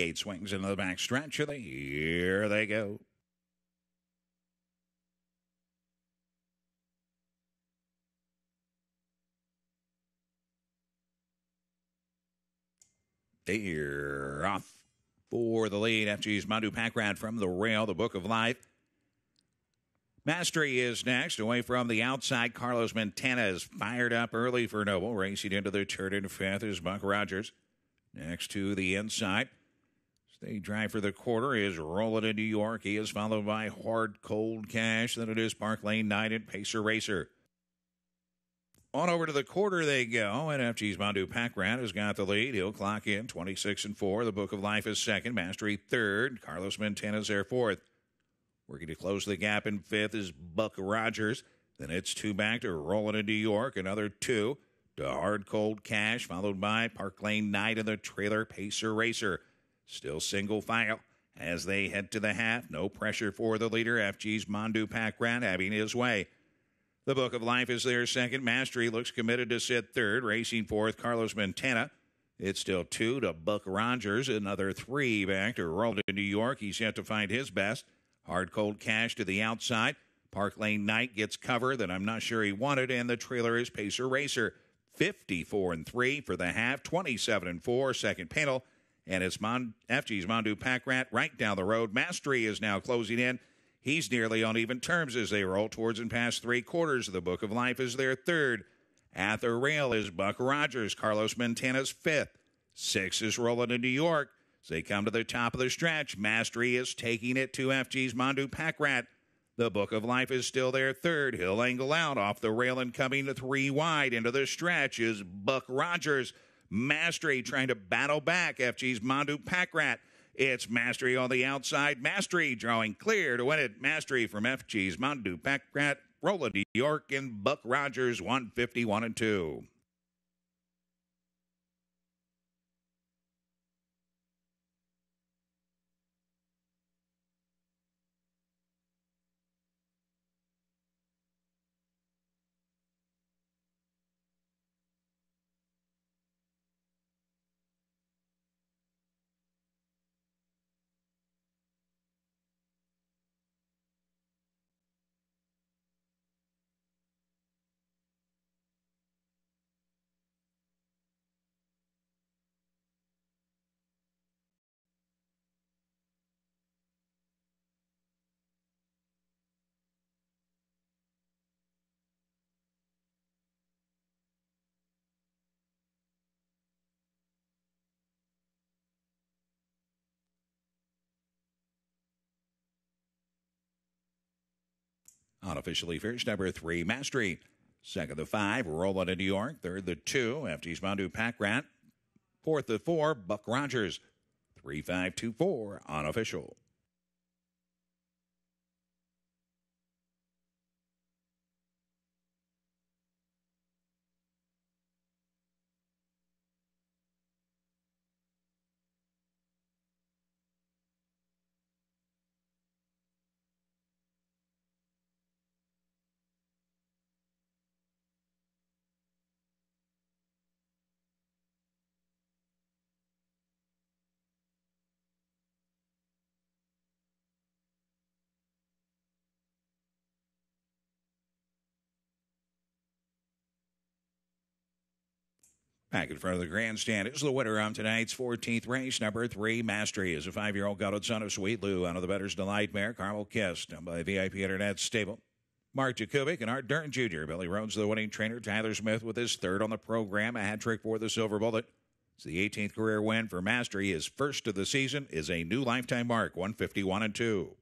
Gate swings into the back stretch. And here they go. They're off for the lead. FG's Mandu Packrad from the rail, the Book of Life. Mastery is next. Away from the outside, Carlos Montana is fired up early for Noble. Racing into the turn and fifth is Buck Rogers. Next to the inside. Stay dry for the quarter is Rolling in New York. He is followed by Hard Cold Cash. Then it is Park Lane Knight and Pacer Racer. On over to the quarter they go, and FG's Mandu Packrad has got the lead. He'll clock in 26 and 4. The Book of Life is second. Mastery third. Carlos Montana's there fourth. Working to close the gap in fifth is Buck Rogers. Then it's two back to Rolling in New York. Another two to Hard Cold Cash, followed by Park Lane Knight and the trailer Pacer Racer. Still single file as they head to the half. No pressure for the leader. FG's Mandu Packrad having his way. The Book of Life is their second. Mastery looks committed to sit third. Racing fourth, Carlos Montana. It's still two to Buck Rogers. Another three back to Rolling in New York. He's yet to find his best. Hard Cold Cash to the outside. Park Lane Knight gets cover that I'm not sure he wanted, and the trailer is Pacer Racer. 54 and 3 for the half, 27 and 4 second panel. And it's Mon- FG's Mandu Packrad right down the road. Mastery is now closing in. He's nearly on even terms as they roll towards and past three quarters of the Book of Life is their third. At the rail is Buck Rogers, Carlos Montana's fifth. Six is rolling in New York. As they come to the top of the stretch, Mastery is taking it to FG's Mandu Packrad. The Book of Life is still their third. He'll angle out off the rail and coming to three wide into the stretch is Buck Rogers. Mastery trying to battle back FG's Mandu Packrad. It's Mastery on the outside. Mastery drawing clear to win it. Mastery from FG's Mandu Packrad, Roland New York, and Buck Rogers 151 and 2. Unofficially first, number three, Mastery. Second, the five, Rolling in New York. Third, the two, FG's Mandu Packrad. Fourth, the four, Buck Rogers. 3524, unofficial. Back in front of the grandstand is the winner on tonight's 14th race. Number three, Mastery, is a five-year-old gelded son of Sweet Lou out of the Bettor's Delight mare, Carmel Kiss, done by VIP Internet Stable. Mark Jakubic and Art Durn Jr. Billy Rhodes, the winning trainer. Tyler Smith with his third on the program. A hat trick for the Silver Bullet. It's the 18th career win for Mastery. His first of the season is a new lifetime mark, 151 and 2.